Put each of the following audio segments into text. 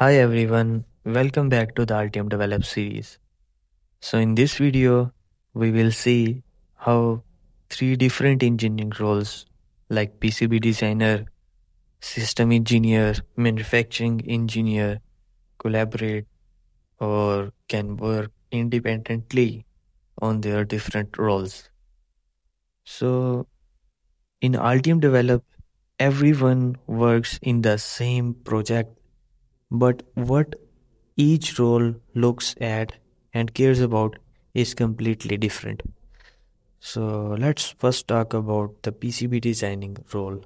Hi everyone, welcome back to the Altium Develop series. So in this video, we will see how three different engineering roles like PCB designer, system engineer, manufacturing engineer collaborate or can work independently on their different roles. So in Altium Develop, everyone works in the same project but what each role looks at and cares about is completely different. So let's first talk about the PCB designing role.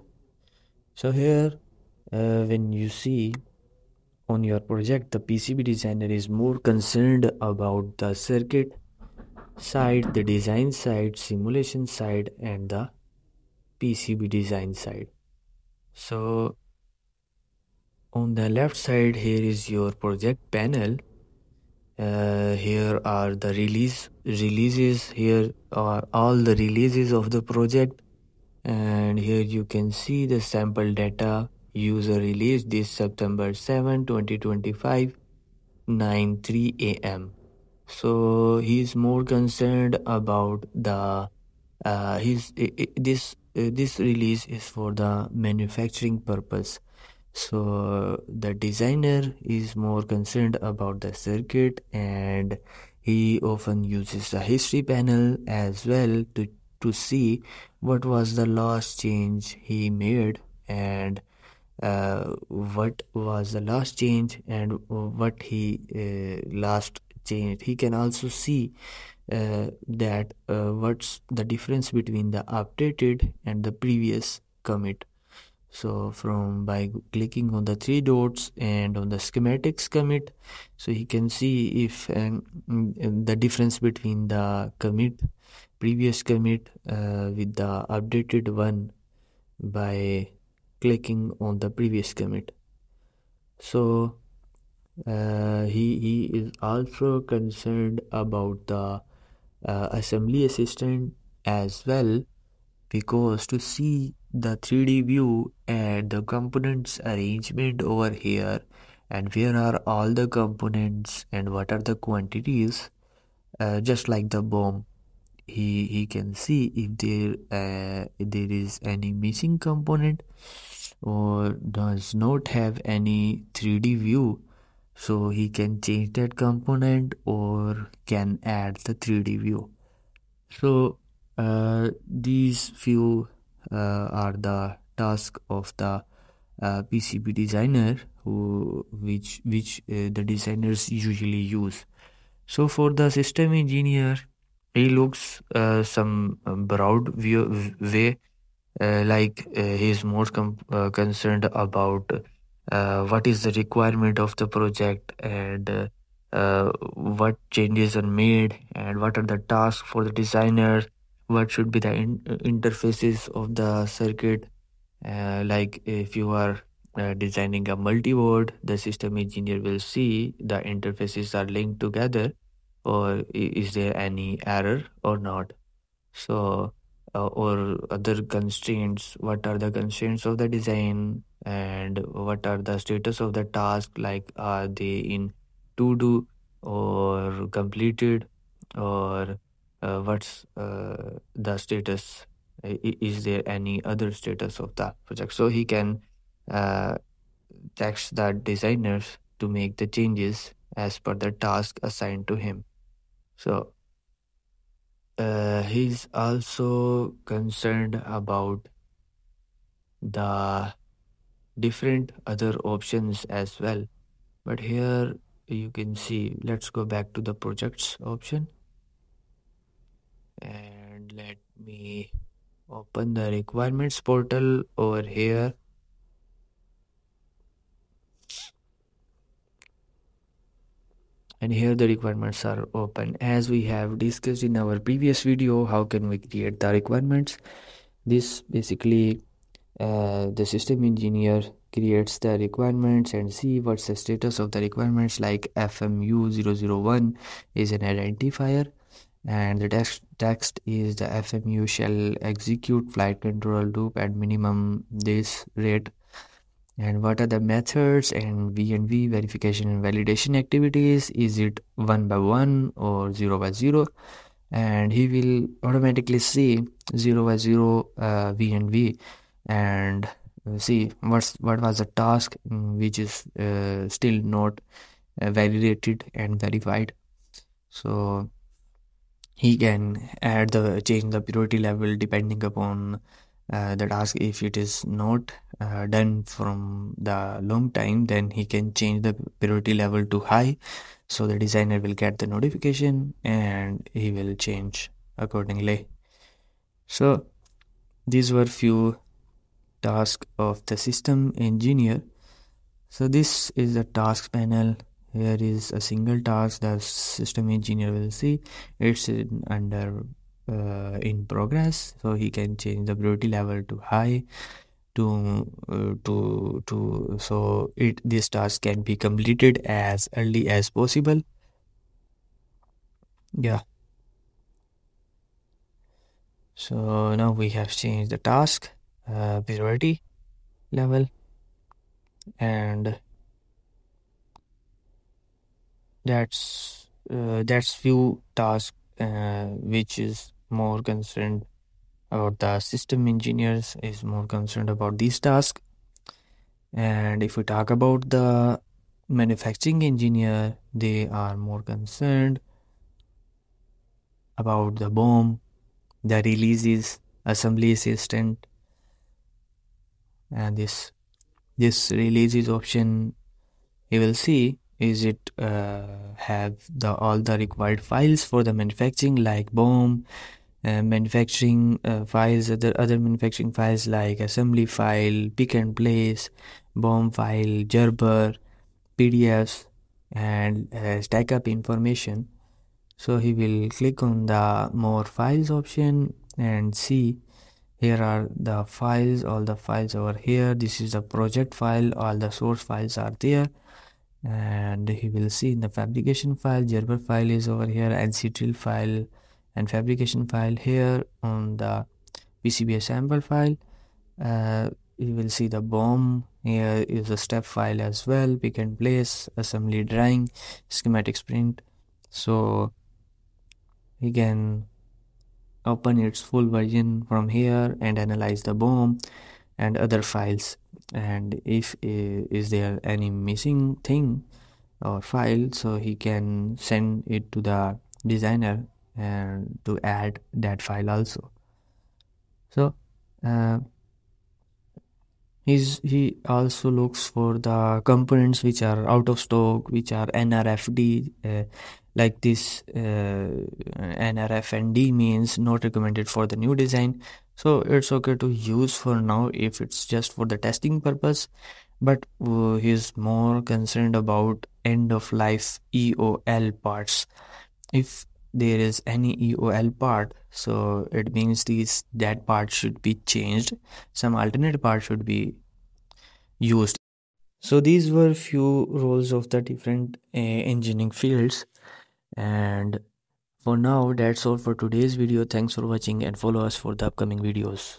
So here, uh, when you see on your project, the PCB designer is more concerned about the circuit side, the design side, simulation side, and the PCB design side. So on the left side here is your project panel. Uh, here are the release releases. Here are all the releases of the project. And here you can see the sample data. User release this September 7 2025 9 3 am so he's more concerned about the uh, his this uh, this release is for the manufacturing purpose so the designer is more concerned about the circuit and he often uses the history panel as well to, to see what was the last change he made and uh, what was the last change and what he uh, last changed. He can also see uh, that uh, what's the difference between the updated and the previous commit so from by clicking on the three dots and on the schematics commit so he can see if um, mm, the difference between the commit previous commit uh, with the updated one by clicking on the previous commit. So uh, he, he is also concerned about the uh, assembly assistant as well because to see the 3D view and the components arrangement over here and where are all the components and what are the quantities uh, just like the BOM he he can see if there uh, if there is any missing component or does not have any 3D view. So he can change that component or can add the 3D view. So uh, these few uh, are the task of the uh, PCB designer who which which uh, the designers usually use. So for the system engineer, he looks uh, some broad view, way uh, like he is more concerned about what is the requirement of the project and what changes are made and what are the tasks for the designer what should be the in interfaces of the circuit. Uh, like if you are uh, designing a multi-board the system engineer will see the interfaces are linked together or is there any error or not? So uh, or other constraints what are the constraints of the design and what are the status of the task like are they in to do or completed or uh, what's uh, the status? Is there any other status of the project? So he can uh, text the designers to make the changes as per the task assigned to him. So uh, he's also concerned about the different other options as well. But here you can see let's go back to the projects option and let me open the requirements portal over here. And here the requirements are open. As we have discussed in our previous video how can we create the requirements? This basically uh, the system engineer creates the requirements and see what's the status of the requirements like FMU001 is an identifier and the text text is the FMU shall execute flight control loop at minimum this rate. And what are the methods and V&V verification and validation activities? Is it one by one or zero by zero? And he will automatically see 0 by 0 uh, v and v. And uh, see what's what was the task mm, which is uh, still not uh, validated and verified. So he can add the change the priority level depending upon uh, the task if it is not uh, done from the long time then he can change the priority level to high. So the designer will get the notification and he will change accordingly. So these were few tasks of the system engineer. So this is the task panel here is a single task the system engineer will see. It's in under uh, in progress so he can change the priority level to high to uh, to to so it this task can be completed as early as possible. Yeah. So now we have changed the task uh, priority level and that's uh, that's few tasks uh, which is more concerned about the system engineers is more concerned about these tasks. And if we talk about the manufacturing engineer they are more concerned about the BOM the releases assembly assistant. And this this releases option you will see is it uh, have the all the required files for the manufacturing like BOM uh, manufacturing uh, files other other manufacturing files like assembly file pick and place BOM file gerber pdfs and uh, stack up information. So he will click on the more files option and see here are the files all the files over here. This is the project file all the source files are there and he will see in the fabrication file gerber file is over here NC file and fabrication file here on the PCB sample file. Uh, you will see the BOM here is a step file as well. Pick and place assembly drawing schematic print so you can open its full version from here and analyze the BOM and other files. And if uh, is there any missing thing or file so he can send it to the designer and to add that file also. So uh, he's he also looks for the components which are out of stock which are nrfd uh, like this uh, nrf and d means not recommended for the new design. So it's okay to use for now if it's just for the testing purpose. But uh, he's more concerned about end of life eol parts. If there is any eol part so it means these that part should be changed. Some alternate part should be used. So these were few roles of the different uh, engineering fields. And for now that's all for today's video. Thanks for watching and follow us for the upcoming videos